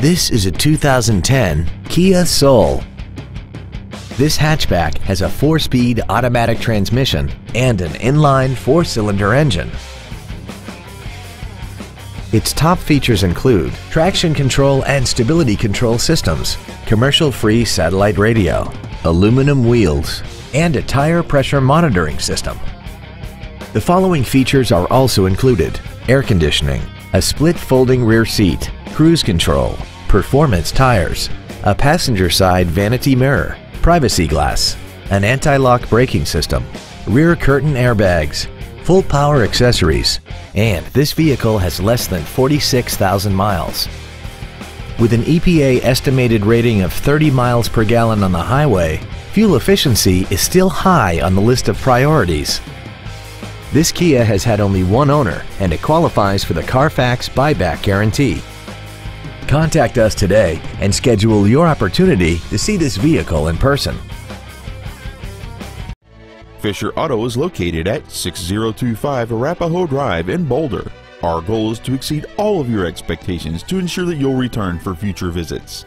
This is a 2010 Kia Soul. This hatchback has a four-speed automatic transmission and an inline four-cylinder engine. Its top features include traction control and stability control systems, commercial-free satellite radio, aluminum wheels, and a tire pressure monitoring system. The following features are also included. Air conditioning, a split folding rear seat, cruise control, performance tires, a passenger side vanity mirror, privacy glass, an anti-lock braking system, rear curtain airbags, full power accessories, and this vehicle has less than 46,000 miles. With an EPA estimated rating of 30 miles per gallon on the highway, fuel efficiency is still high on the list of priorities. This Kia has had only one owner and it qualifies for the Carfax buyback guarantee. Contact us today and schedule your opportunity to see this vehicle in person. Fisher Auto is located at 6025 Arapahoe Drive in Boulder. Our goal is to exceed all of your expectations to ensure that you'll return for future visits.